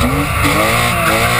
Música